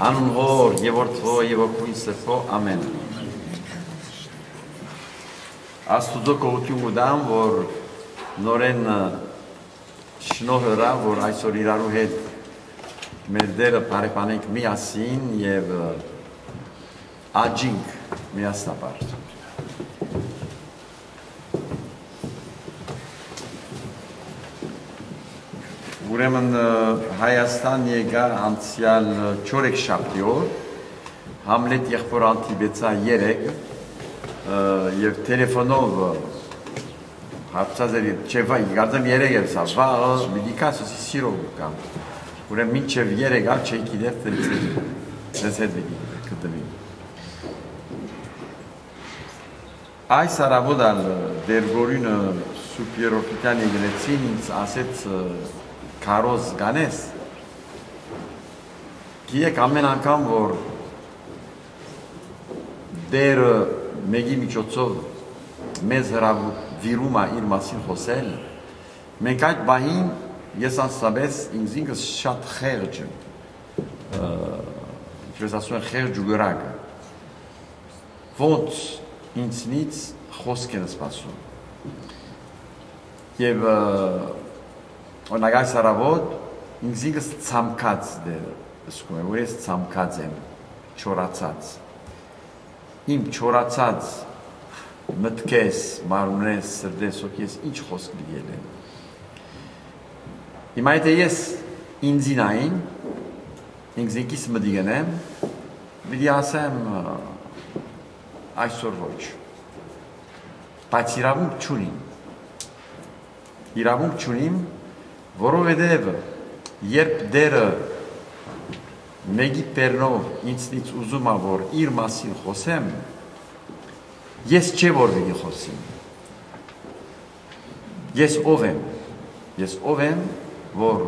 Անուն Հոր եւ Որդվո եւ Օգուտ Սրբո ամեն։ Աստուծո կողություն ուդամ, որ նորեն շնորհը, որ այսօր իրարու հետ մեր դերը բարեփանենք միասին եւ աջինք միասնապար։ Ուրեմն Հայաստան եկա անցյալ 4 շաբթի օր Համլետ եղբոր Անտիբեցա 3 եւ տելեֆոնով հարցազերի չեվա գարդեմ 3 էր սա վաղը մեդիկասի սիրով կամ ուրեմն մինչեւ 3 գալ չի գիտեր դες հետ վիդի կդվի Այս արաբոդալ դերգորինը սուպերոպիտան եկնեցին ինձ ասեց քարոզ գանես գիեք ամեն անգամ որ դերը մեկի միջոցով մեզ հրավիրում է իր մասին խոսել մենք այդ բահին ես անսաբես ինձ ինքս շատ խեղճ ինչպես ասում են խեղճ ու գրակ ոնց ինձնից խոսք են սպասում եւ օրինակ այս առավոտ ինձ ինքս ցամքած դեր ասում եմ որ ես ցամքած եմ չորացած իմ չորացած մտքես, մարմնես, սրտես, հոգիս ինչ խոսք դիել են։ Հիմա եթե ես ինձինային ինձ ինքիս մդիգնեմ, պիտի ասեմ այսօր ոչ։ Բայց իրավունք չունիմ։ Իրավունք չունիմ, որովհետև երբ դերը մեկի պերնով ինձնից ուզում է որ իր մասին խոսեմ, ես չէ որ վիգի խոսիմ։ Ես ով եմ։ Ես ով եմ, որ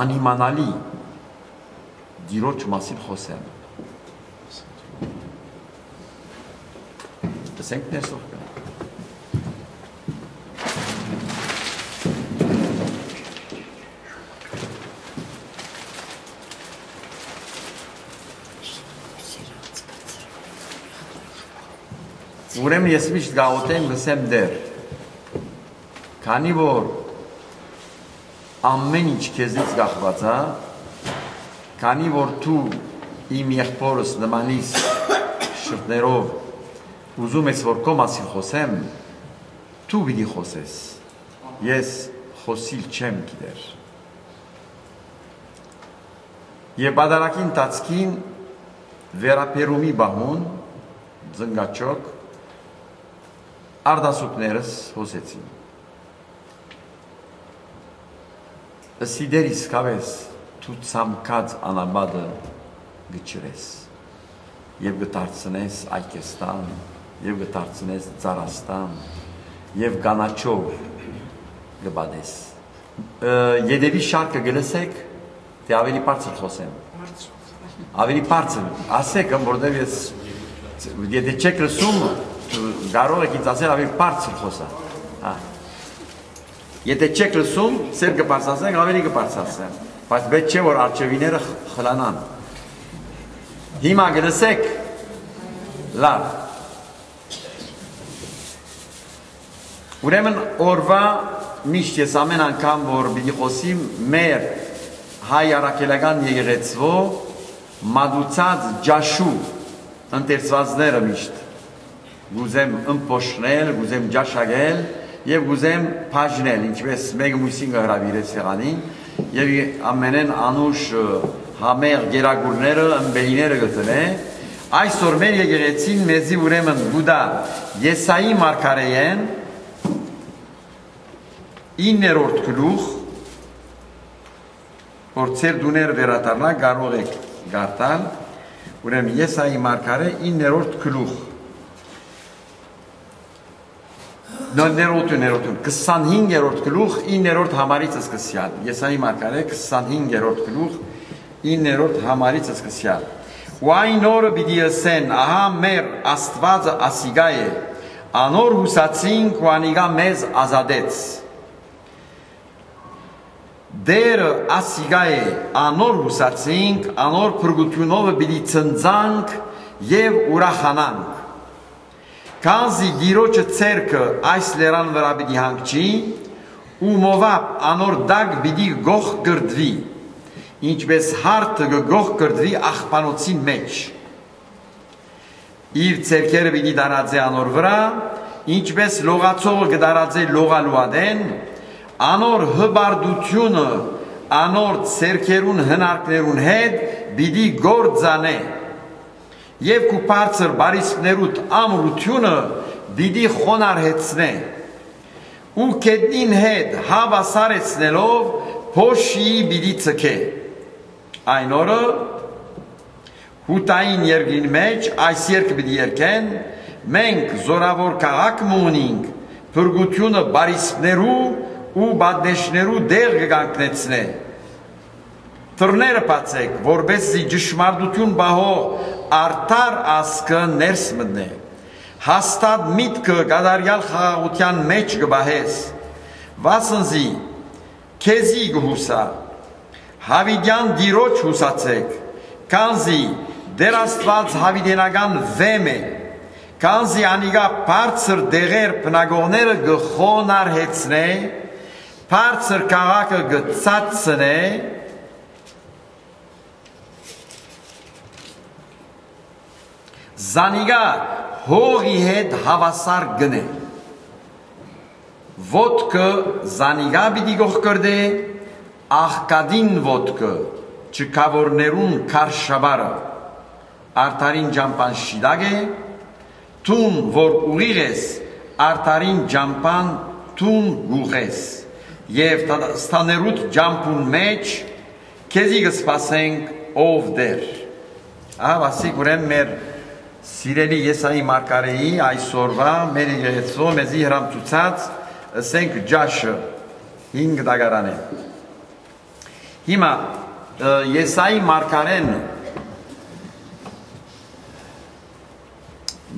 անիմանալի դիրոջ մասին խոսեմ։ Տեսենք ներսով կա։ Ուրեմն ես միշտ գաղութեն լսեմ դեր։ Քանի որ ամեն ինչ քեզից գախված է, քանի որ դու իմ եղբորս նմանիս շրտներով ուզում ես որ քո մասին խոսեմ, դու պիտի խոսես։ Ես խոսիլ չեմ գիտեր։ Եվ բادرակին տածքին վերապերումի բահուն զնգաճոք արդասուկներս հոսեցին։ Սիդեր իսկավես դու ցամքած անաբադը գճրես եւ գտարցնես Այկեստան եւ գտարցնես Ծարաստան եւ կանաչով գբադես Եդեվի շարքը գլսեք թե ավելի բարձր խոսեմ ավելի բարձր ասեք որտեվ ես եթե չեք լսում կարող եք ինձ ասել ավելի բարձր խոսա։ Հա։ Եթե չեք լսում, սեր կբարձրացնենք, ավելի կբարձրացնեմ։ Բայց պետք չէ որ արջևիները խլանան։ Հիմա գնացեք լավ։ Ուրեմն օրվա միշտ ես ամեն անգամ որ պիտի խոսիմ մեր հայ արաքելական եկեղեցվո մադուցած ջաշու ընտերցվածները միշտ գուզեմ ըմպոշնել, գուզեմ ջաշագել եւ գուզեմ բաժնել, ինչպես մեկ մույսին հրավիրեց եղանին եւ ամենեն անուշ համեղ գերագուրները, ըմբելիները գտնե այսօր մեր եկեղեցին մեզի ուրեմն Բուդա Եսայի մարգարեեն 9-րդ գլուխ որ ծեր դուներ վերադառնա կարող եք գարտալ ուրեմն Եսայի մարգարե 9-րդ գլուխ ներոտուն ներոտուն 25-րդ գլուխ 9-րդ համարից սկսյալ Եսայի մարգարե 25-րդ գլուխ 9-րդ համարից սկսյալ ու այն օրը պիտի ասեն ահա մեր աստվածը ասիգա է անոր հուսացինք ու անիգա մեզ ազատեց դերը ասիգա է անոր հուսացինք, անոր փրկությունով պիտի ցնցանք եւ ուրախանանք։ Քանզի գիրոջը ցերկը այս լերան վրա պիտի հանգչի, ու մովապ անոր դակ պիտի գող գրդվի, ինչպես հարթը գող գրդվի աղբանոցին մեջ։ Իր ցերկերը պիտի դարածե անոր վրա, ինչպես լողացողը գդարածե լողալուադեն, անոր հբարդությունը անոր ցերկերուն հնարկներուն հետ բիդի գործանե եւ կու բարձր բարիսկներուտ ամրությունը բիդի խոնարհեցնե ու կետնին հետ հավասարեցնելով փոշի բիդի ցկե այն օրը հուտային երկին մեջ այս երկ բիդի երկեն մենք զորավոր քաղաք մունինք փրկությունը բարիսկներու ու բադնեշներու դեր կգանքնեցնե Թռները բացեք, որբեսզի ճշմարտություն բահող արդար ասկը ներս մտնե։ Հաստատ միտքը գադարյալ խաղաղության մեջ կբահես։ Վասնզի քեզի գհուսա։ Հավիդյան դիրոջ հուսացեք, կանզի դեր Աստված հավիդենական վեմ է։ Կանզի անիգա բարձր դեղեր բնագողները գխոնարհեցնե բարձր քաղաքը գծածն է զանիգա հողի հետ հավասար գնե ոտքը զանիգա պիտի գող կրդե աղկադին ոտքը չկավորներուն կարշաբարը արդարին ջամպան շիդագ է տուն որ ուղիղ ես արդարին ջամպան տուն գուղես եւ ստաներուտ ջամփուն մեջ քեզի կսպասենք ով դեր ահա ասիկ ուրեմն մեր սիրելի Եսայի մարգարեի այսօրվա մեր եկեցո մեզի հրամցուցած ասենք ջաշը 5 դագարան է հիմա Եսայի մարգարեն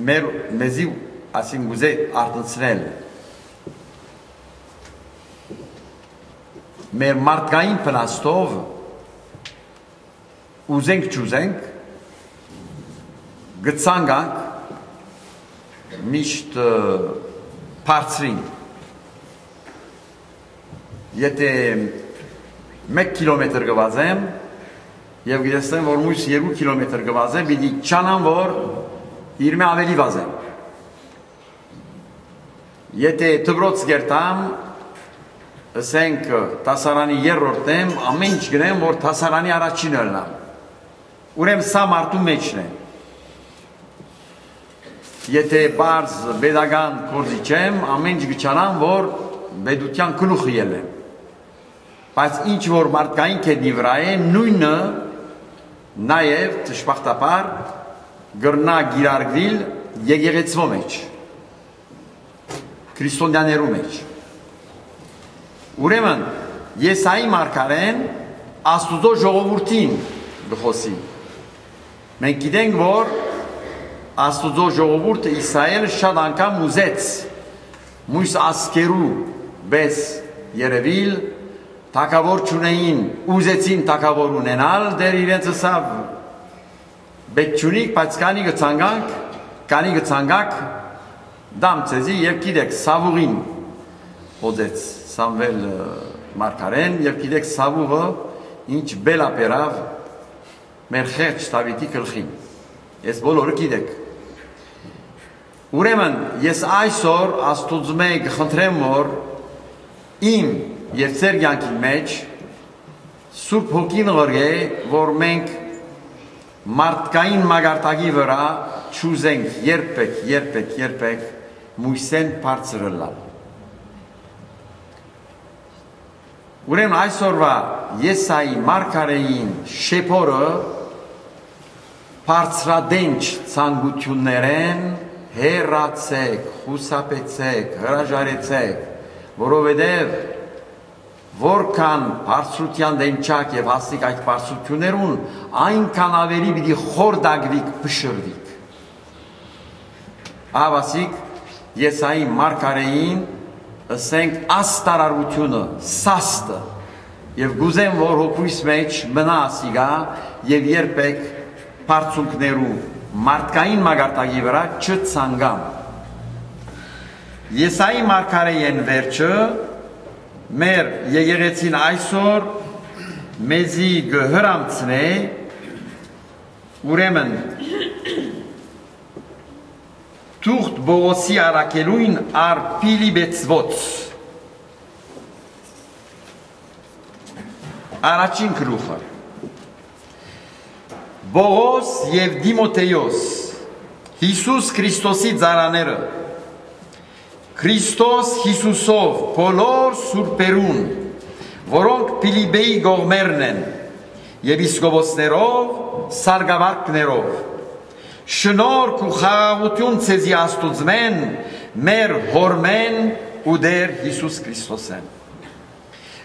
մեր մեզի ասին գուզե արտացնել մեր մարդկային փնաստով ուզենք ճուզենք գցանգանք միշտ բարձրին եթե 1 կիլոմետր գվազեմ եւ գիտեմ որ մյուս 2 կիլոմետր գվազեմ պիտի չանամ որ իրմե ավելի վազեմ եթե դբրոց գերտամ ասենք տասարանի երրորդեմ ամեն ինչ գնեմ որ տասարանի առաջինը լնամ ուրեմն սա մարդու մեջն է եթե բարձ pedagogan կորզի չեմ ամեն ինչ գճանամ որ բեդության քնուխ ելեմ բայց ինչ որ մարդկային կեդի վրա է նույնը նաև ճշմարտաբար գրնա գիրարգվիլ եկեղեցվո մեջ քրիստոնյաներու մեջ Ուրեմն Եսայի մարգարեն Աստուծո ժողովրդին գխոսի։ Մենք գիտենք, որ Աստուծո ժողովուրդը Իսրայել շատ անգամ ուզեց մույս ասկերու բես երևիլ թակավոր չունեին, ուզեցին թակավոր ունենալ, դեր իրենց սավ բեկչունիկ, բայց կանի գցանգանք, կանի գցանգակ դամ ցեզի եւ գիտեք սավուղին օձեց Սամվել Մարգարեն եւ գիտեք Սավուղը ինչ բելապերավ մեր խեղճ Դավիթի գլխին։ Ես բոլորը գիտեք։ Ուրեմն ես այսօր Աստուծմե կխնդրեմ որ իմ եւ ծեր յանքի մեջ Սուրբ հոգին ղրգե, որ մենք մարդկային մագարտակի վրա չուզենք երբեք, երբեք, երբեք մույսեն բարձրըլալ։ Ուրեմն այսօրվա Եսայի մարգարեին շեփորը բարձրադենչ ցանկություններեն հերացեք, խուսափեցեք, հրաժարեցեք, որովհետև որքան բարձրության դենչակ եւ հասիկ այդ բարձրություններուն, այնքան ավելի պիտի խորդագվիկ փշրվիկ։ Ավասիկ Եսայի մարգարեին ասենք աստարարությունը, սաստը, եւ գուզեմ որ հոգուս մեջ մնա ասիգա եւ երբեք բարձունքներու մարդկային մագարտակի վրա չցանգամ Եսայի մարգարեին վերջը մեր եկեղեցին այսօր մեզի գհրամցնե ուրեմն թուղթ բողոսի արակելույն ար պիլիբեցվոց առաջին գլուխը Բողոս եւ Դիմոթեոս Հիսուս Քրիստոսի ծառաները Քրիստոս Հիսուսով բոլոր սուրբերուն որոնք Փիլիպեի գողմերն են եւ իսկովոսներով սարգավարկներով շնորհք ու խաղաղություն ցեզի աստուծմեն մեր հորմեն ու դեր Հիսուս Քրիստոսեն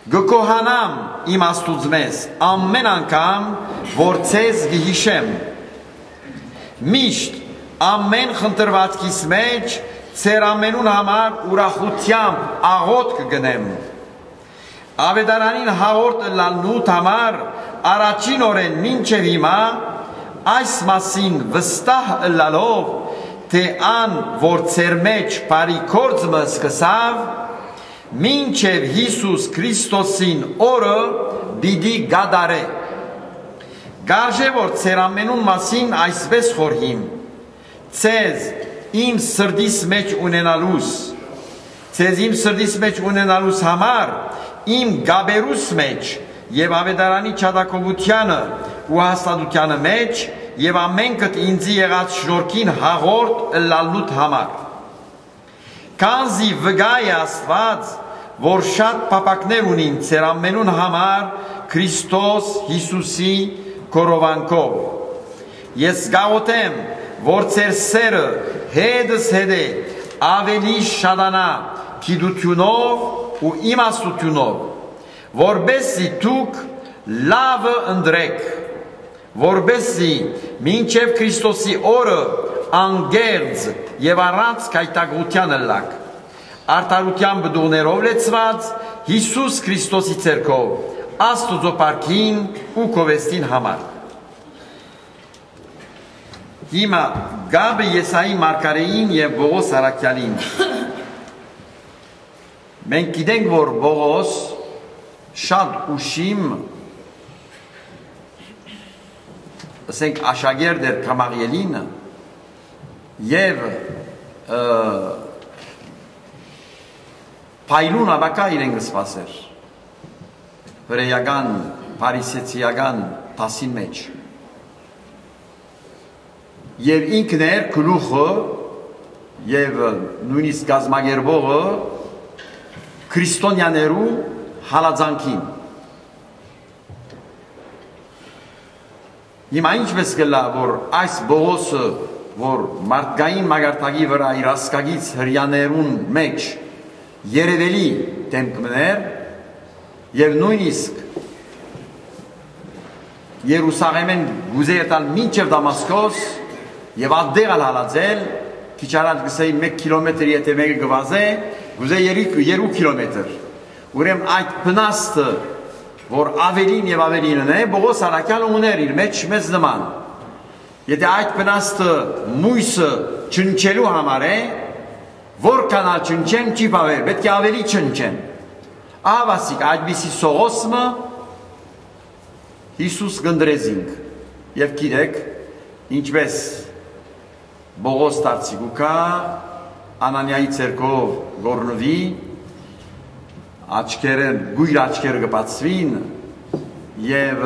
Գկոհանամ իմ աստուծմես ամեն անգամ, որ ցեզ գհիշեմ։ Միշտ ամեն խնդրվածքիս մեջ ցեր ամենուն համար ուրախությամբ աղոտ կգնեմ։ Ավետարանին հաղորդ լալնուտ համար առաջին օրեն մինչև հիմա այս մասին վստահ լալով, թե ան, որ ցեր մեջ բարի կորձը սկսավ, մինչև Հիսուս Քրիստոսին օրը բիդի գադարե Գարժե որ ծեր ամենուն մասին այսպես խորհիմ. Ցեզ իմ սրդիս մեջ ունենալուս ցեզ իմ սրդիս մեջ ունենալուս համար իմ գաբերուս մեջ եւ ավետարանի չադակովությանը ու հաստատությանը մեջ եւ ամենքդ ինձի եղած շնորհքին հաղորդ լալնուտ համար Քանզի վգայ Աստված, որ շատ պապակներ ունին ծեր ամենուն համար Քրիստոս Հիսուսի կորովանքով։ Ես գաղութեմ, որ ծեր սերը հետս հետե ավելի շադանա գիտությունով ու իմաստությունով, որբեսի դուք լավը ընդրեք, որբեսի մինչև Քրիստոսի օրը անգերձ եւ առանց կայտագության լակ արտարության բդուղներով լեցված Հիսուս Քրիստոսի ցերքով Աստուծո Պարքին ու Կովեստին համար Հիմա Գաբը Եսայի Մարգարեին եւ Բողոս Արաքյանին Մենք գիտենք որ Բողոս շատ ուշիմ ասենք աշակերտ էր Կամաղելինը եւ Փայլուն ավակա իրեն գսվասեր հրեական փարիսեցիական տասին մեջ եւ ինքն էր գլուխը եւ նույնիսկ գազմագերբողը քրիստոնյաներու հալածանքին Հիմա ինչպես կլա որ այս բողոսը որ մարդկային մագարտակի վրա իր ասկագից հрьяներուն մեջ երևելի դեմքներ եւ նույնիսկ Երուսաղեմեն գուզեր տալ մինչև Դամասկոս եւ ադեղ հալածել քիչ առաջ գսեի 1 կիլոմետր եթե մեկը գվազե գուզե 2 կիլոմետր ուրեմն այդ փնաստը որ ավելին եւ ավելին է բողոս արաքյալ ուներ իր մեջ մեծ նման Եթե այդ վնաստը մույսը չնչելու համար է, որքան ալ չնչեն չի բավեր, պետք է ավելի չնչեն։ Ահավասիկ այդպիսի սողոսմը Հիսուս գնդրեզինք եւ գիտեք ինչպես Բողոս Տարցիկուկա Անանիայի ցերկով գորնվի աչքերը գույր աչքերը կբացվին եւ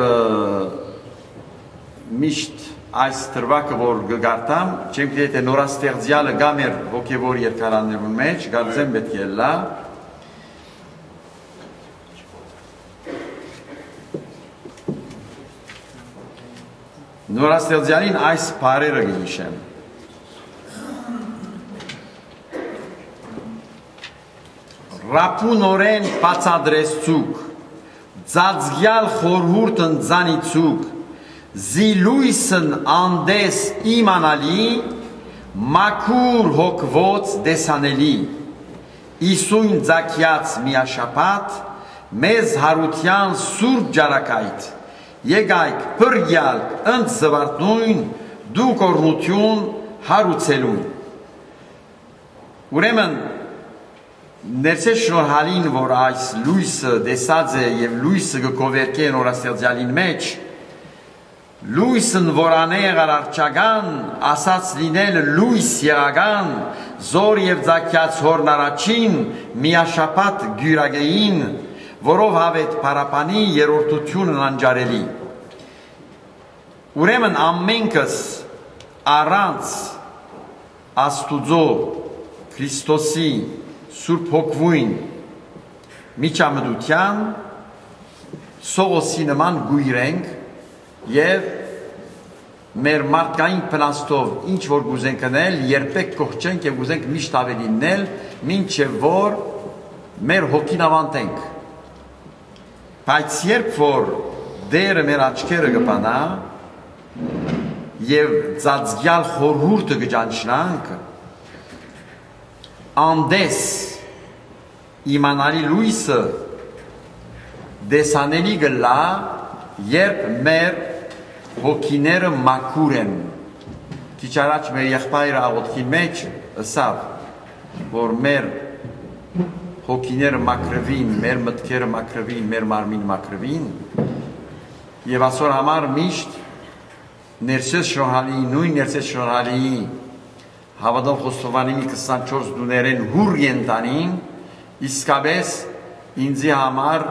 միշտ այս թրվակը որ գգարտամ, չեմ գիտե թե նորաստեղծյալը գա մեր հոգևոր երկարաններուն մեջ, գարձեմ պետք է լա։ Նորաստեղծյալին այս բարերը գիշեմ։ Ռապունորեն բացադրեցուկ, ձածգյալ խորհուրդն ձանիցուկ, զիլույսն անդես իմանալի, մաքուր հոգվոց դեսանելի, իսույն ձակյաց միաշապատ, մեզ հարության սուրբ ջարակայթ եկայք բրգյալ ընդ զվարթնույն դու կորնություն հարուցելուն ուրեմն ներսես շնորհալին որ այս լույսը դեսած է եւ լույսը կկովերկե նորաստեղծյալին մեջ լույսն որանեղ արարչական ասած լինել լույս եղական զոր եւ ձակյաց հորն առաջին միաշապատ գյուրագեին որով հավետ պարապանի երորդությունն անջարելի ուրեմն ամենքս առանց աստուծո Քրիստոսի Սուրբ Հոգվույն միջամդության սողոսի նման գույրենք եւ մեր մարդկային փնաստով ինչ որ գուզենք անել, երբեք կողջենք եւ գուզենք միշտ ավելիննել, ինչեւ որ մեր հոգին ավանտենք։ Բայց երբ որ դերը մեր աչքերը կպանա եւ ծածկյալ խորհուրդը կճանչնանք, անդես իմանալի լույսը դեսանելի գլա, երբ մեր հոգիները մաքուր են։ Քիչ առաջ մեր եղբայրը աղոթքի մեջ ըսավ, որ մեր հոգիները մաքրվին, մեր մտքերը մաքրվին, մեր մարմինը մաքրվին, եւ ասոր համար միշտ ներսես շոհալի, նույն ներսես շոհալի հավատով խոստովանի մի 24 դուներեն հուր ենտանին, իսկապես ինձի համար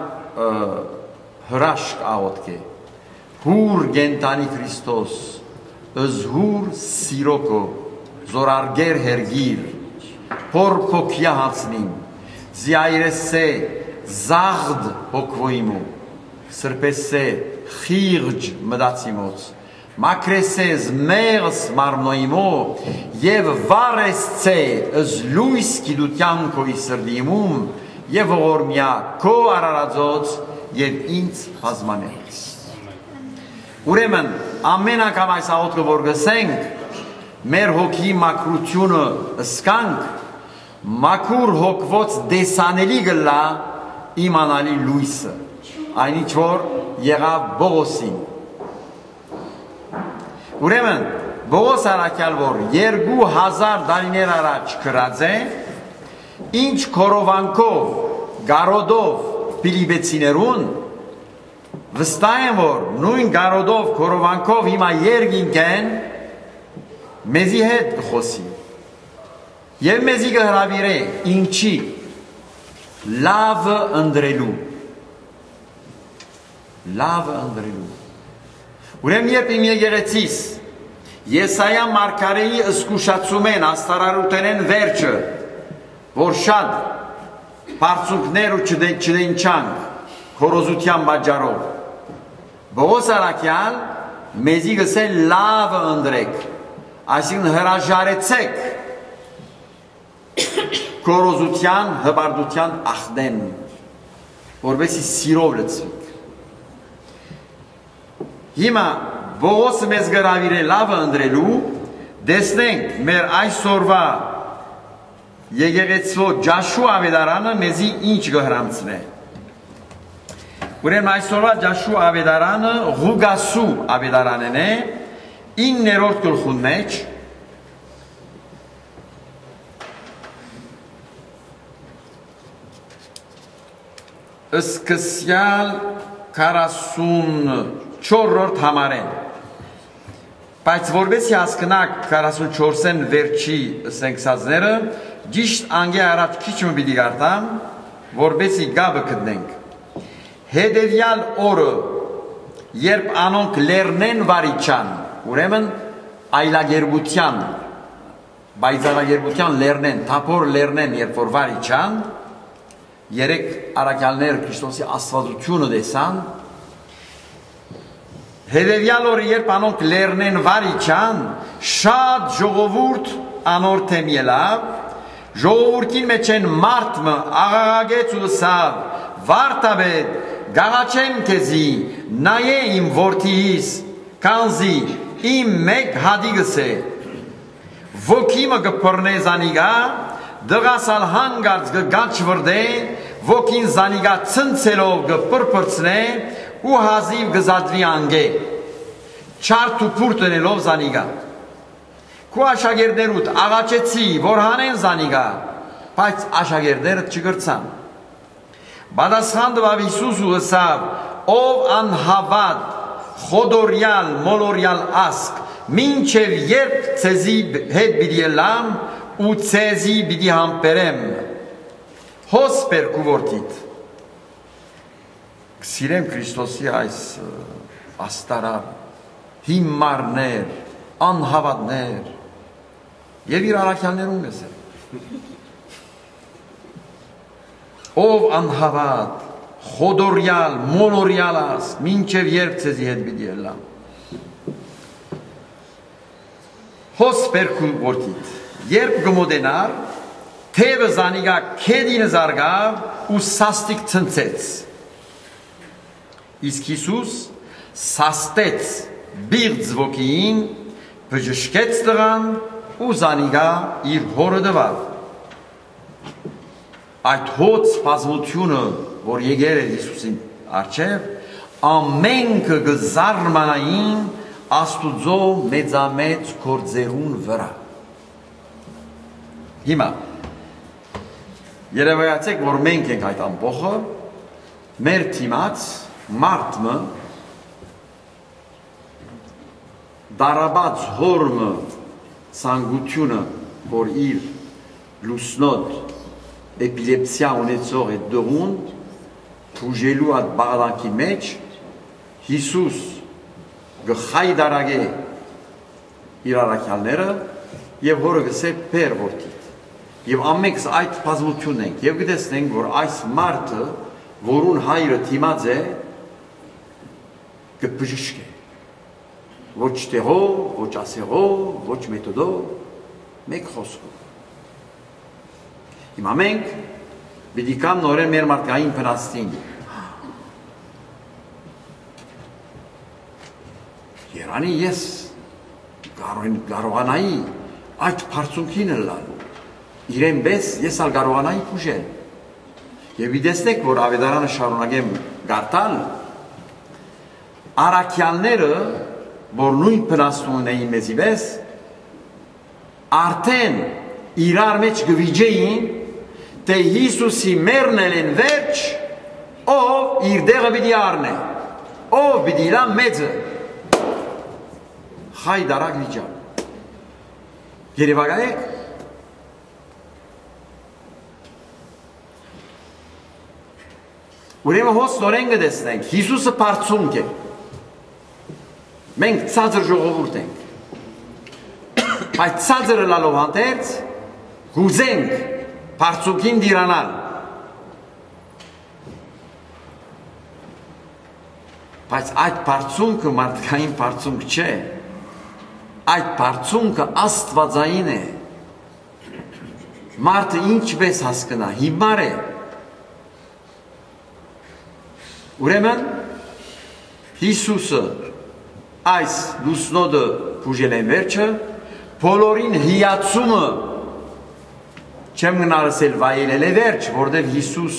հրաշք աղոթք է հուր գենտանի Քրիստոս, ըզհուր սիրոկո, զորարգեր հերգիր, հոր փոքյա հացնիմ, զիայրեսե զաղդ հոգվոյիմու, սրպեսե խիղջ մդացիմոց, մակրեսեզ մեղս մարմնոյիմո եւ վարեսցե ըզ լույս գիտության քոյ սրդիմում եւ ողորմյա քո արարածոց եւ ինձ բազմանելիս Ուրեմն ամեն անգամ այս աղոթքը որ գսենք, մեր հոգի մակրությունը ըսկանք, մակուր հոգվոց դեսանելի գլա իմանալի լույսը, այն ինչ որ եղավ բողոսին։ Ուրեմն, բողոս արակյալ որ երկու հազար դարիներ առաջ կրած է, ինչ կորովանքով, գարոդով պիլիբեցիներուն, վստահ եմ որ նույն գարոդով կորովանքով հիմա երգինք են մեզի հետ կխոսի եւ մեզի կհրավիրե ինչի լավը ընդրելու լավը ընդրելու ուրեմն երբ իմ եկեղեցիս Եսայա մարգարեի ըսկուշացում են աստարարութենեն վերջը որ շատ բարձունքներ ու չդենչանք քորոզության բաժարով Բողոս Արաքյան մեզի գսել լավը ընդրեք, այսինքն հրաժարեցեք կորոզության, հբարդության ախդեն, որովհետեւ սիրով լցվեք։ Հիմա Բողոսը մեզ գրավիր է լավը ընդրելու, դեսնենք մեր այսօրվա եկեղեցվո ջաշու ավետարանը մեզի ինչ կհրանցնե։ Ուրեմն այսօրվա Ջաշու ավետարանը Ղուգասու ավետարանն է 9-րդ գլխուն մեջ սկսյալ 44-րդ համարեն բայց որովհետեւ հասկանաք 44-ն վերջի սենքսածները ճիշտ անգե առաջ քիչ մի պիտի գարտամ որովհետեւ գաբը գտնենք հետևյալ օրը, երբ անոնք լերնեն վարիչան, ուրեմն այլագերբության, բայցարագերբության լերնեն, թափոր լերնեն, երբ որ վարիչան, երեք արակյալներ Քրիստոսի աստվածությունը դեսան, հետևյալ օրը, երբ անոնք լերնեն վարիչան, շատ ժողովուրդ անոր թեմ ելավ, ժողովուրդին մեջ են մարդմը աղաղագեց ու սավ, վարտաբետ, գաղաչեմ քեզի նայե իմ որդիիս կանզի իմ մեկ հադիգս է ոգիմը կփռնե զանիգա դղասալ հանգարց կգաչ վրդե ոգին զանիգա ցնցելով գպրպրցնե ու հազիվ գզադվի անգե չարտ ու փուր տնելով զանիգա քու աշակերտներուդ աղաչեցի որ հանեն զանիգա բայց աշակերտները չգրցան Բադասխան տվավ Հիսուս ու ըսավ ով անհավատ խոդորյալ մոլորյալ ասկ մինչև երբ ցեզի հետ պիտի լամ ու ցեզի պիտի համբերեմ հոս բերկու որդիդ Սիրեմ Քրիստոսի այս աստարա հիմարներ, անհավատներ եւ իր առաքյալներուն ես ով անհավատ խոդորյալ, մոլորյալ աս, մինչև երբ ցեզի հետ պիտի ելա։ Հոս բերքու որդիդ, երբ գմոդենար, թևը զանիգա քեդինը զարգավ ու սաստիկ ցնցեց։ Իսկ Հիսուս սաստեց բիղձ ոգին, բժշկեց տղան ու զանիգա իր հորը դվավ։ Այդ հոց բազմությունը, որ եկել է Հիսուսին արջև, ամենքը գզարմանային աստուծո մեծամեծ կործերուն վրա։ Հիմա, երևայացեք, որ մենք ենք այդ ամբողը, մեր թիմած մարդմը դարաբաց հորմը սանգությունը, որ իր լուսնոտ էպիլեպսիա ունեցող այդ դողուն փուժելու այդ բաղանքի մեջ Հիսուս գխայդարագե իր առաքյալները եւ հորը գսե բեր որդի եւ ամենքս այդ բազմությունն ենք եւ գտեսնենք որ այս մարդը որուն հայրը թիմած է կբժշկե ոչ տեղով, ոչ ասեղով, ոչ մեթոդով, մեկ խոսքով։ Հիմա մենք պիտի կամ նորեն մեր մարդկային փնաստին։ Երանի ես կարողանայի այդ բարձունքին լալ։ Իրեն պես ես ալ կարողանայի փուժել։ Եվ իդեսնեք, որ ավետարանը շարունակեմ գարտալ, արաքյալները որ նույն փնաստուն էին մեզի վես, արդեն իրար մեջ գվիջեին, թե Հիսուսի մերնել են վերջ, ով իր դեղը պիտի առնե, ով պիտի իրա մեծը, խայ դարակ վիճան։ Երևակայեք, Ուրեմն հոս նորեն գտեսնենք, Հիսուսը բարձունք է, Մենք ցածր ժողովուրդ ենք։ Այդ ցածրը լալով հանդերձ գուզենք բարձուկին դիրանալ։ Բայց այդ բարձունքը մարդկային բարձունք չէ։ Այդ բարձունքը աստվածային է։ Մարդը ինչպես հասկնա, հիմար է։ Ուրեմն Հիսուսը այս լուսնոդը փուժել են վերջը, բոլորին հիացումը չեմ գնարսել վայելել է վերջ, որտեղ Հիսուս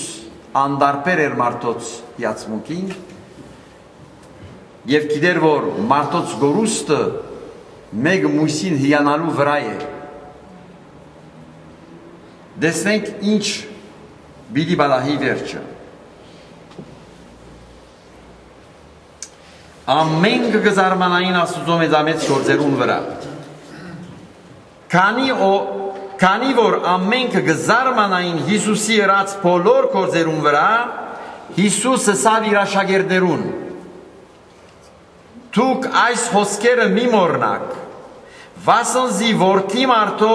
անդարպեր էր մարդոց հիացմունքին, եւ գիտեր որ մարդոց գորուստը մեկ մույսին հիանալու վրա է։ Դեսնենք ինչ բիդի բալահի վերջը։ ամեն կգզարմանային աստուծո մեծամեծ գործերուն վրա։ Քանի օ քանի որ ամենքը գզարմանային Հիսուսի ըրած բոլոր գործերուն վրա, Հիսուսը սավ իր աշակերտներուն։ Դուք այս խոսքերը մի մորնակ։ Վասնզի որդի մարդո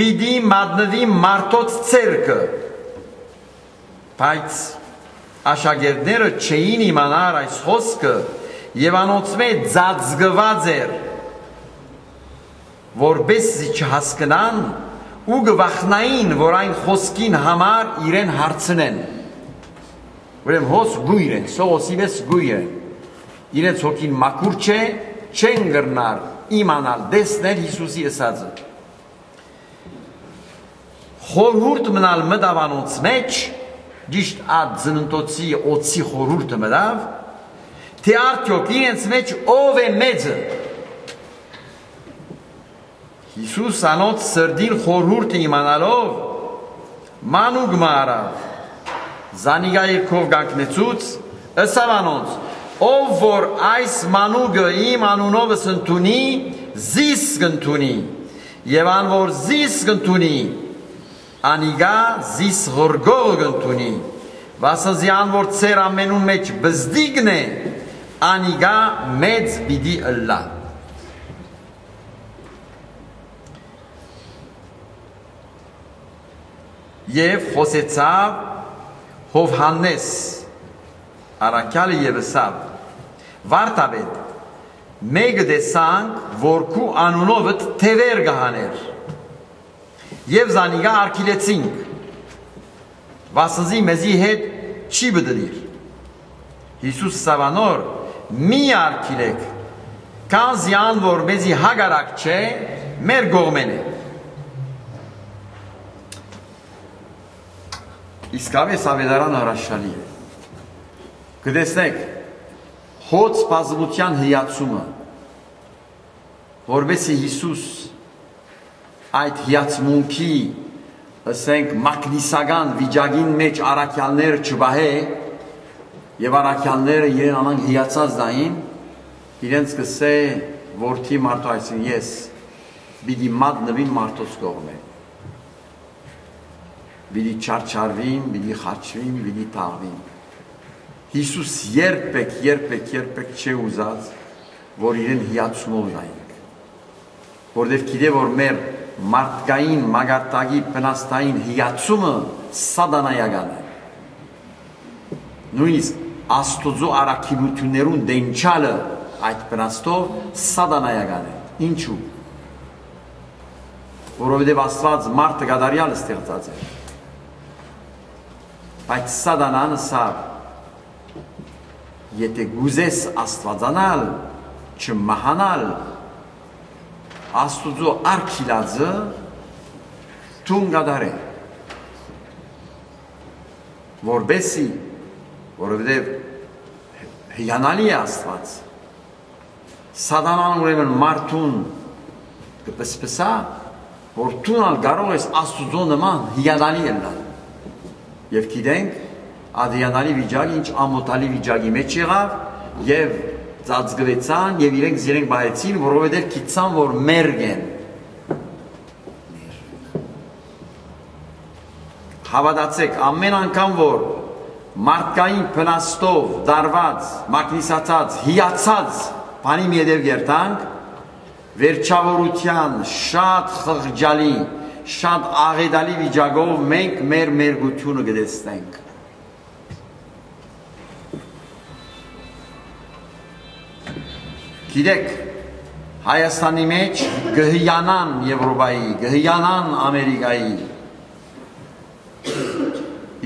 բիդի մատնվի մարդոց ցերկը։ Բայց աշակերտները չէին իմանար այս խոսքը, եւ անոնցմե ծածկված էր որբեսի չհասկնան ու գվախնային որ այն խոսքին համար իրեն հարցնեն ուրեմն հոս գույր են սողոսի վես գույր են իրենց հոգին մակուր չէ չեն գրնար իմանալ դեսնել Հիսուսի ըսածը խորհուրդ մնալ մտավանոց մեջ ճիշտ այդ ծննդոցի օծի խորուրդը մտավ, թե արդյոք իրենց մեջ ով է մեծը։ Հիսուս անոց սրդին խորհուրդը իմանալով մանուկ մարավ Զանիգա երկով գանքնեցուց ըսավ անոնց ով որ այս մանուկը իմ անունովս ընդունի զիս կընդունի եւ ան որ զիս կընդունի անիգա զիս ղորգող կընդունի վասնզի ան որ ծեր ամենուն մեջ բզդիգն է անիգա մեծ պիտի ըլլա եւ խոսեցավ Հովհաննես Արաքյալը եւսավ Վարտաբեդ մեկ դեսանք որքու անունովը թևեր գահաներ եւ զանիգա արկիլեցինք վասնզի մեզի հետ չի բդրիր Հիսուս սավանոր մի արկիլեք կան զյան որ մեզի հագարակ չէ մեր գողմեն է իսկապես ավետարան հրաշալի է։ Կտեսնեք հոց բազմության հիացումը, որովհետեւ Հիսուս այդ հիացմունքի ասենք մակնիսական վիճակին մեջ արաքյալներ չբահե եւ արաքյալները իրեն անան հիացած դային իրենց կսե որդի մարդու այսին ես բիդի մատնվին մարդոց կողմը բիդի չարչարվին, բիդի խաչվին, բիդի տաղվին։ Հիսուս երբեք, երբեք, երբեք չէ ուզած, որ իրեն հիացումով նայենք։ Որտեվ գիտե որ մեր մարդկային մագարտագի բնաստային հիացումը սադանայական է։ Նույնիսկ Աստուծո արաքինություններուն դենչալը այդ բնաստով սադանայական է։ Ինչու՞։ Որովհետև Աստված մարդը գադարյալ ստեղծած է բայց սադանան սավ եթե գուզես աստվածանալ չմահանալ աստուծո արքիլածը տուն գադարե որբեսի որովհետև հիանալի է աստված սադանան ուրեմն մարդուն կպսպսա որ տունալ կարող ես աստուծո նման հիանալի ելնալ Եվ գիտենք Ադրիանալի վիճակը ինչ ամոթալի վիճակի մեջ եղավ եւ ծածկվեցան եւ իրենք իրենք բայեցին, որովհետեւ գիտցան, որ մերգ են։ Հավատացեք, ամեն անգամ որ մարդկային փնաստով դարված, մակնիսացած, հիացած բանի մի յետև երթանք, վերջավորության շատ խղճալի շատ աղետալի վիճակով մենք մեր մերգությունը գտեսնենք։ Գիտեք, Հայաստանի մեջ գհյանան Եվրոպայի, գհյանան Ամերիկայի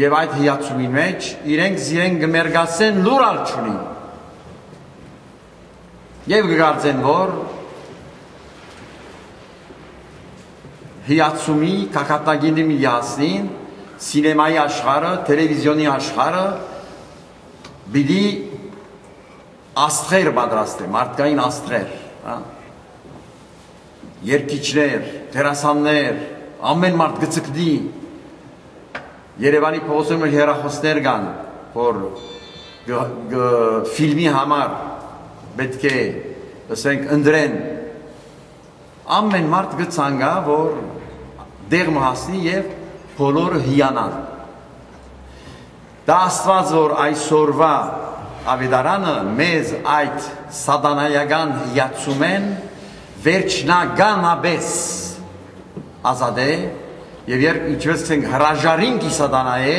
եւ այդ հիացումի մեջ իրենք զիրեն գմերգասեն լուրալ չունին։ Եվ գգարձեն, որ հիացումի, կակատագինի միասնին, սինեմայի աշխարը, տելևիզիոնի աշխարը բիդի աստղեր պատրաստե, մարդկային աստղեր, հա? երկիչներ, տերասաններ, ամեն մարդ գծկդի, Երևանի փողոցում մեր հերախոսներ կան, որ ֆիլմի համար պետք է, ասենք, ընդրեն ամեն մարդ գցանգա, որ դեղը հասնի եւ բոլորը հիանան։ Դա Աստված որ այսօրվա ավետարանը մեզ այդ սատանայական հիացումեն վերջնականաբես ազատե եւ երբ ինչպես ասենք հրաժարինք սատանայե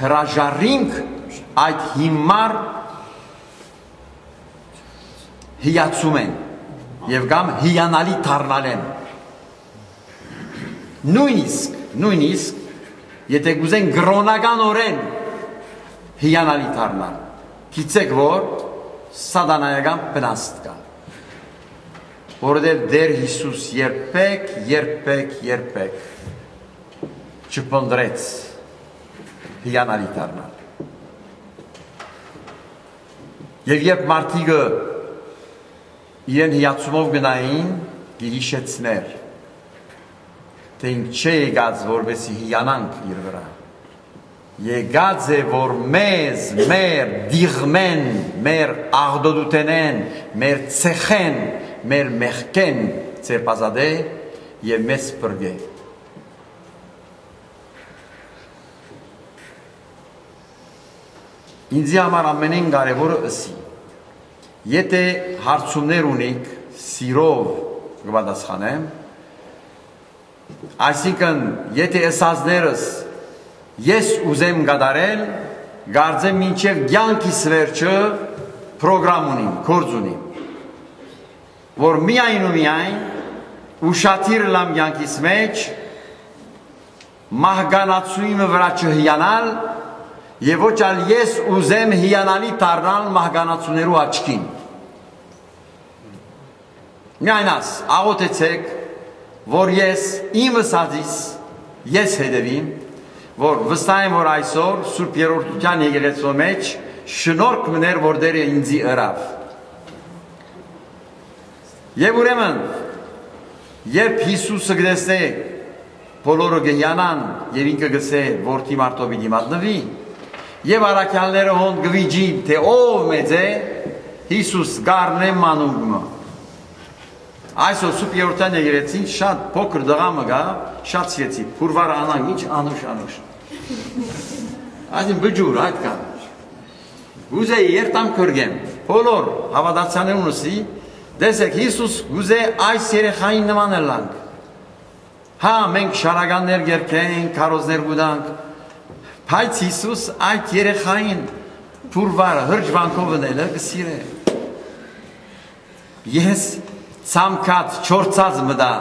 հրաժարինք այդ հիմար հիացումեն եւ կամ հիանալի դառնալեն նույնիսկ նույնիսկ եթե գուզեն գրոնական օրեն հիանալի դառնալ գիտեք որ սատանայական բնաստ կա որովհետև դեր Հիսուս երբեք երբեք երբեք չփնդրեց հիանալի դառնալ։ Եվ երբ մարդիկը իրեն հիացումով գնային, գիրիշեցներ, թե ինչ չէ եկած, որովհետեւ հիանանք իր վրա։ Եկած է, որ մեզ, մեր դիղմեն, մեր աղդոդուտենեն, մեր ցեխեն, մեր մեղքեն ծեպազադե եւ մեզ բրգե։ Ինձ համար ամենին կարևորը ըսի։ Եթե հարցումներ ունիք, սիրով կպատասխանեմ, այսինքն եթե ասածներս ես ուզեմ գդարել, գարձեմ մինչև ցանկիս վերջը ծրագրամ ունիմ, կորձ ունիմ, որ միայն ու միայն ուշադիր լամ ցանկիս մեջ մահկանացուի վրա չհիանալ Եվ ոչ ալ ես ուզեմ հիանալի դառնալ մահկանացուներու աչքին։ Միայն աս, աղոթեցեք, որ ես իմ ըսածից ես հետևիմ, որ վստահ եմ, որ այսօր Սուրբ Երորդության եկեղեցու մեջ շնորհք մներ, որ դերը ինձի ըրավ։ Եվ ուրեմն, երբ Հիսուսը գտեսե բոլորը գյանան եւ ինքը գսե որդի մարդով իդի մատնվի, Եվ արաքյալները հոն գվիջի, թե ով մեծ է, Հիսուս գարն է մանուգմը։ Այսօր սուպ երորդան եգրեցին, շատ փոքր դղամը գա, շատ սիեցի, փուրվար անան, ինչ անուշ անուշ։ Այսին բջուր, այդ կան։ Գուզե երտամ կրգեմ, բոլոր հավատացյաներ ունսի, դեսեք Հիսուս գուզե այս երեխային նման ելանք։ Հա, մենք շարականներ գերքենք, կարոզներ գուդանք, Բայց Հիսուս այդ երեխային փուրվարը հրջվանքով ընելը կսիրե։ Ես ցամքած չորցած մտա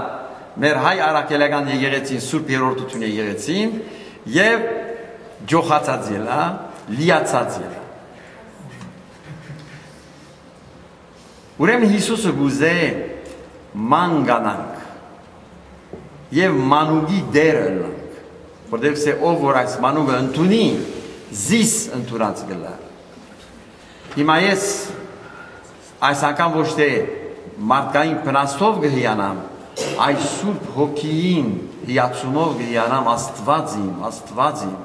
մեր հայ արաքելական եկեղեցին Սուրբ Երորդություն եկեղեցին եւ ջոխացած ելա, լիացած ելա։ Ուրեմն Հիսուսը գուզե մանգանանք եւ մանուկի դերը լա որտեղ սե ով որ այս մանուկը ընդունի զիս ընդունած գլա հիմա ես այս անգամ ոչ թե մարդկային փնաստով գհիանամ այս սուրբ հոգիին հիացումով գհիանամ աստվածին աստվածին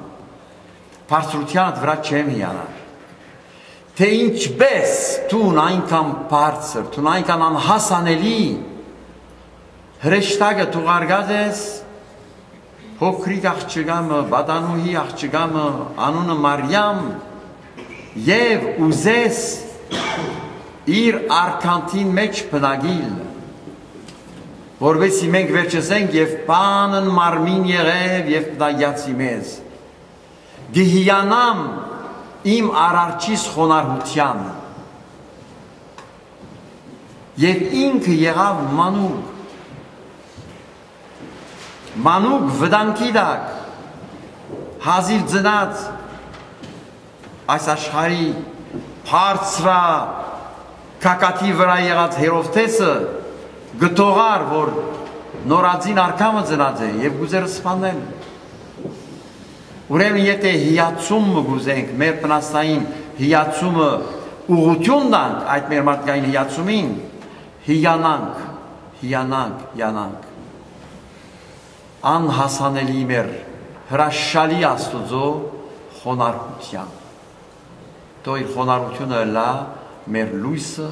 բարձրությանդ վրա չեմ հիանա թե ինչպես տուն այնքան բարձր տուն այնքան անհասանելի հրեշտակը դու արգած ես փոքրիկ աղջկամը, բադանուհի աղջկամը, անունը Մարիամ եւ ուզես իր արքանտին մեջ բնագիլ որովհետեւ մենք վերջեսենք եւ բանն մարմին եղև եւ դայացի մեզ դիհյանամ իմ արարչիս խոնարհության եւ ինքը եղավ մանուկ մանուկ վտանգի դակ հազիվ ծնած այս աշխարհի բարձրա կակատի վրա եղած հերովթեսը գտողար որ նորածին արկամը ծնած է եւ գուզերը սփանել ուրեմն եթե հիացում գուզենք մեր տնաստային հիացումը ուղություն տանք այդ մեր մարդկային հիացումին հիանանք հիանանք հիանանք անհասանելի մեր հրաշալի Աստուծո խոնարհության։ Դու իր խոնարհությունը լա մեր լույսը,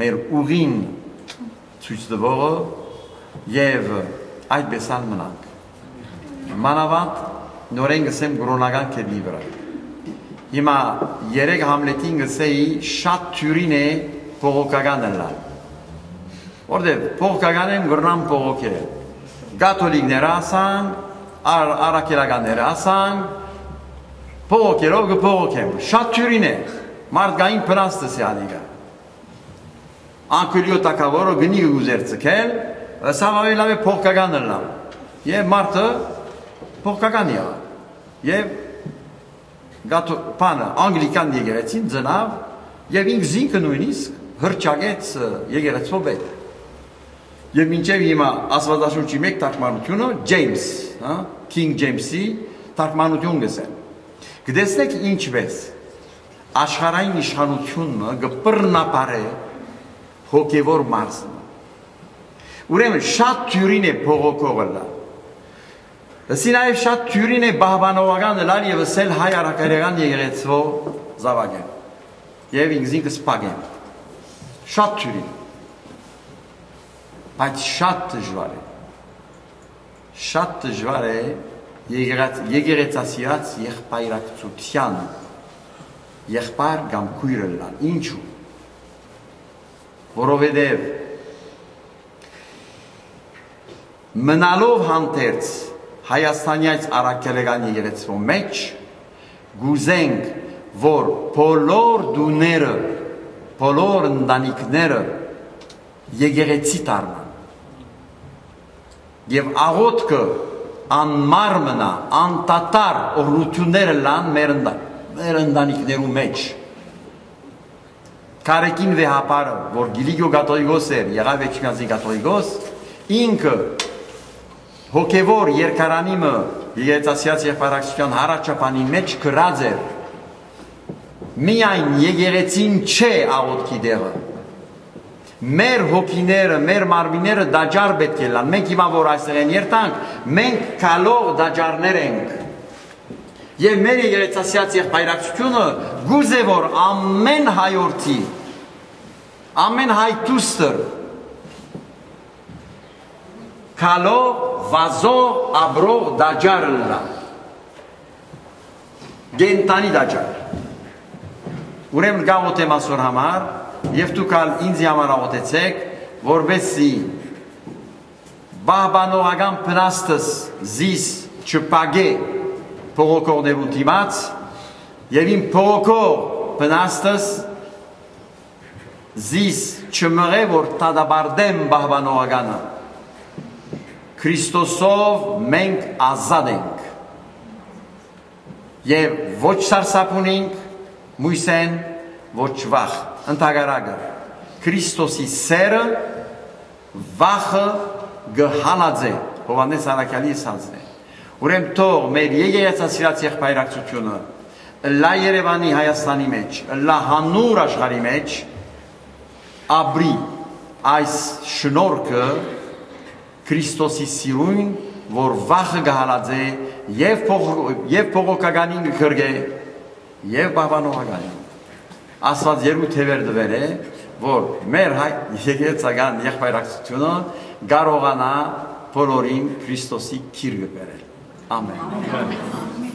մեր ուղին ցույց տվողը եւ այդպես ալ մնանք։ Մանավանդ նորեն գսեմ գրոնական կերպի վրա։ Հիմա երեք Համլետին գսեի շատ թյուրին է փողոքական լալ։ Որտեւ փողոքական եմ գրնամ փողոքել կաթոլիկները ասան, ար, արաքելականները ասան, փողոքերով կփողոքեմ։ Շատ ճյուրին է, մարդկային պրաստսի ալիգա։ Անկյո տակավորը գնի ուզեր ցկել, սավավի լավ է փողկական լավ։ Եվ մարդը փողկական եղավ։ Եվ գաթո պանը անգլիկան եկեղեցին ծնավ եւ ինք զինքը նույնիսկ հրճագեց եկեղեցու վեր։ Եվ մինչև հիմա Աստվածաշունչի մեկ թարգմանությունը Ջեյմս, հա, King James-ի թարգմանություն գսեն։ Գտեսնեք ինչպես աշխարհային իշխանությունը կբռնապարե հոգևոր մարզը։ Ուրեմն շատ թյուրին է փողոքողը լա։ Դասի նաև շատ թյուրին է բահբանողական լալ եւ ասել հայ արակերական եկեղեցվո զավակեն։ Եվ ինքզին կսպագեն։ Շատ թյուրին։ Բայց շատ դժվար է։ Շատ դժվար է եկեղեց եկեղեցասիրած եղբայրակցության եղբայր կամ քույրը լան։ Ինչու։ Որովհետև մնալով հանդերձ Հայաստանյաց առաքելական եկեղեցու մեջ գուզենք, որ բոլոր դուները, բոլոր ընտանիքները եկեղեցի դառնան։ Եվ աղոթքը անմար մնա, անտատար օրնությունները լան մեր մեր ընտանիքներու մեջ։ Կարեկին վեհապարը, որ Գիլիգո Կաթողիկոս էր, եղավ Էջմիածի Կաթողիկոս, ինքը հոգևոր երկարանիմը եկեղեցասիած եղբարակցության հարաճապանի մեջ գրած էր. Միայն եկեղեցին չէ աղոթքի դեղը. Մեր հոգիները, մեր մարմինները դաջար պետք է լան։ Մենք հիմա որ այստեղ են երտանք, մենք կալող դաջարներ ենք։ Եվ մեր եկեղեցասիած եղբայրակցությունը գուզ է որ ամեն հայորդի, ամեն հայ դուստր կալող վազող աբրող դաջարը լա գենտանի դաջար ուրեմն գաղոտ եմ ասոր համար և դու կալ ինձ համար աղոտեցեք որբեսի բահբանողական պնաստս զիս չպագե փողոքողներու դիմաց եւ իմ փողոքող պնաստս զիս չմղե որ տադաբարդեմ բահբանողականը Քրիստոսով մենք ազատ ենք։ Եվ ոչ սարսափունինք, մույսեն, ոչ վախ, ընթագարագը։ Քրիստոսի սերը վախը գհալած է, Հովանես Արաքյալի ասածն է։ Ուրեմն թող մեր եկեղեցասիրած եղբայրակցությունը լա Երևանի Հայաստանի մեջ, լա հանուր աշխարհի մեջ ապրի այս շնորհքը Քրիստոսի սիրուն, որ վախը գահալած է եւ եւ փողոքականին քրգե եւ բավանողականին։ Աստված երկու թևեր դվեր է, որ մեր հայ եկեղեցական եղբայրակցությունը կարողանա բոլորին Քրիստոսի քիրը բերել։ Ամեն։ Ամեն։